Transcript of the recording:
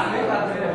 Ah, mais pas très